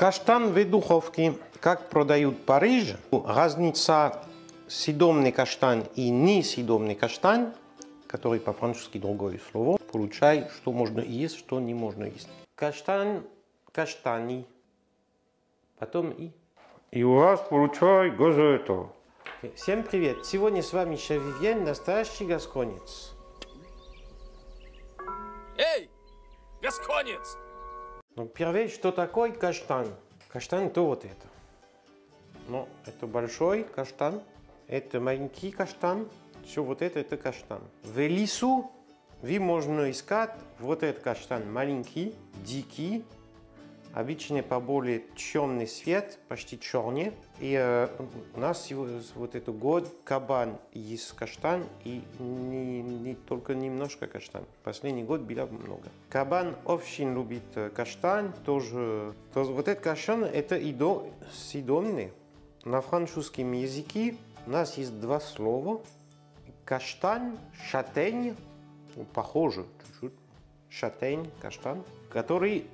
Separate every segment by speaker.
Speaker 1: Каштан в духовке. Как продают в Париже, разница съедобный каштан и несъедобный каштан, который по-французски другое слово, получай, что можно есть, что не можно есть. Каштан, каштани, потом и.
Speaker 2: И у вас получай газету.
Speaker 1: Всем привет! Сегодня с вами шеф Вивьен, настоящий гасконец.
Speaker 3: Эй, гасконец!
Speaker 1: Ну, первое, что такое каштан? Каштан это вот это. Ну, это большой каштан, это маленький каштан, все вот это, это каштан. В лесу вы можно искать вот этот каштан маленький, дикий, обычно поболее темный цвет, почти черный. И э, у нас вот этот год кабан есть каштан и не, не только немножко каштан. Последний год было много. Кабан очень любит э, каштан, тоже. То, вот этот каштан это идо съедобный. На французском языке у нас есть два слова. Каштан, шатень, похоже чуть-чуть, шатень, каштан, который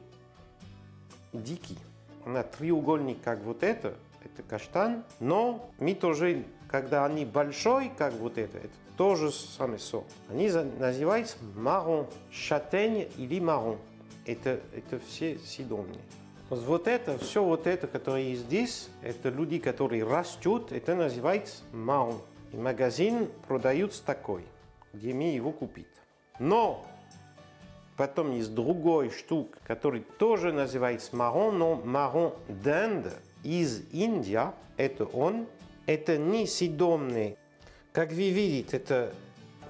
Speaker 1: дикий. Она треугольник, как вот это, это каштан, но мы тоже, когда они большой, как вот это, это тоже самый сорт. Они называются марон, шатень или марон. Это, это все съедобные. Вот это, все вот это, которое здесь, это люди, которые растут, это называется марон. И магазин продается такой, где мы его купить. Но Потом есть другой штук, который тоже называется марон, но марон d'Inde из Индии. Это он. Это не съедобный. Как вы видите, это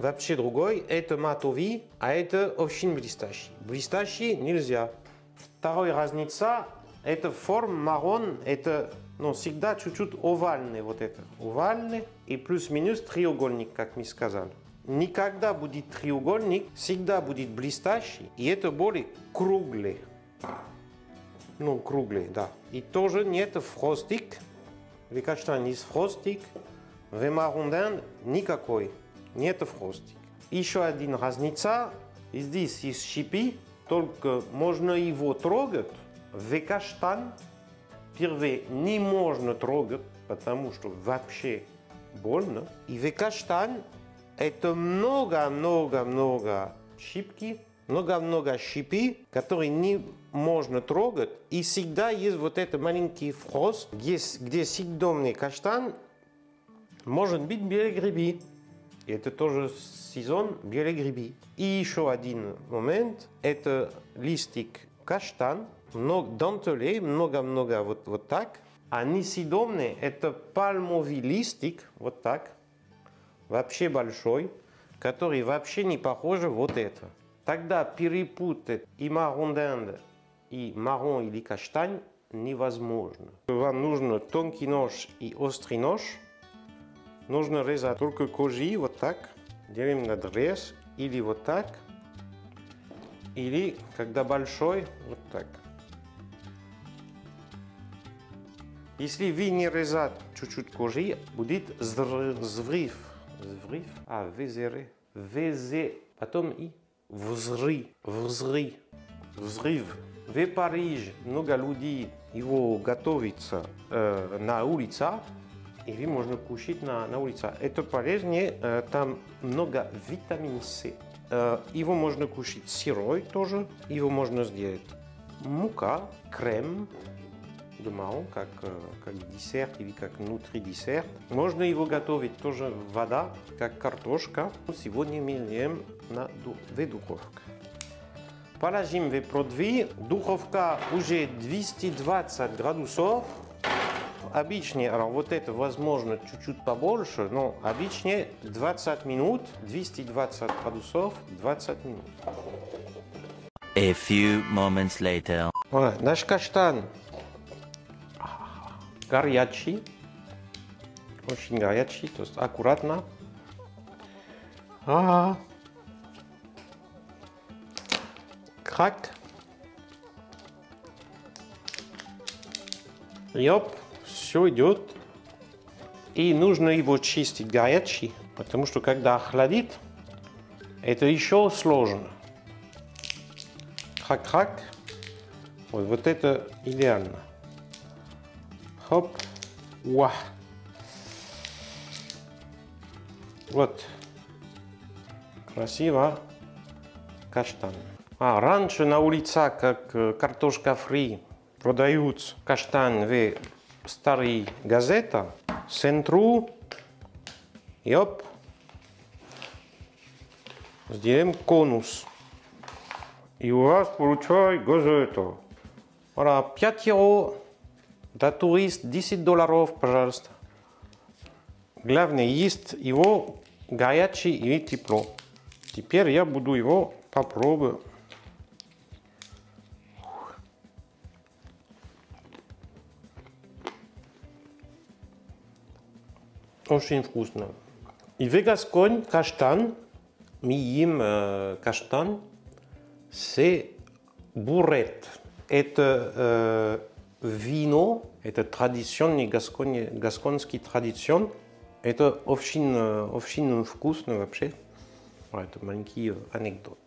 Speaker 1: вообще другой. Это матовый, а это очень блестящий. Блестящий нельзя. Вторая разница – это форма марон, это ну, всегда чуть-чуть овальный вот это. Овальный и плюс-минус треугольник, как мы сказали никогда будет треугольник, всегда будет блестящий, и это более круглый. Ну, круглый, да. И тоже нет фростик. В каштан есть фростик, в марунден никакой, нет фростик. Еще один разница, здесь есть щипи, только можно его трогать. В каштан первый не можно трогать, потому что вообще больно. И в каштан это много-много-много щипки, много-много щипи, которые не можно трогать. И всегда есть вот этот маленький фрост, где, где съедобный каштан может быть белые грибы. И это тоже сезон белые грибы. И еще один момент, это листик каштан, много дантелей, много-много вот, вот так. А несъедобный это пальмовый листик, вот так вообще большой, который вообще не похож вот это. Тогда перепутать и марон d'Inde, и марон или каштань невозможно. Вам нужно тонкий нож и острый нож. Нужно резать только кожи вот так. Делаем надрез или вот так. Или, когда большой, вот так. Если вы не резать чуть-чуть кожи, будет взрыв. Взрыв. А, везере. Везе. Потом и. Взры. Взры. Взрыв. В Париже много людей его готовится э, на улице, или можно кушать на, на улице. Это полезнее, э, там много витамин С. Э, его можно кушать сырой тоже, его можно сделать мука, крем, дома, как, как десерт или как внутри десерт. Можно его готовить тоже вода, как картошка. Сегодня мы ем на в духовке. Положим в продукты. Духовка уже 220 градусов. Обычно, вот это возможно чуть-чуть побольше, но обычно 20 минут, 220 градусов, 20 минут.
Speaker 4: A few moments later.
Speaker 1: Вот, наш каштан горячий, очень горячий, то есть аккуратно. Ага. Крак. Йоп, все идет. И нужно его чистить горячий, потому что когда охладит, это еще сложно. Крак-крак. Вот, вот это идеально. Хоп. Уа. Вот. Красиво. Каштан. А, раньше на улицах, как э, картошка фри, продают каштан в старой газета, центру, и сделаем конус.
Speaker 2: И у вас получай газета.
Speaker 1: Voilà, 5 euros, да турист 10 долларов, пожалуйста. Главное, есть его горячий и тепло. Теперь я буду его попробовать. Очень вкусно. И в Гасконь каштан, мы ем э, каштан, c'est бурет. Это э, вино, это традиционный гасконь, гасконский традицион. Это очень, э, очень вкусно вообще. Вот, Это маленький анекдот.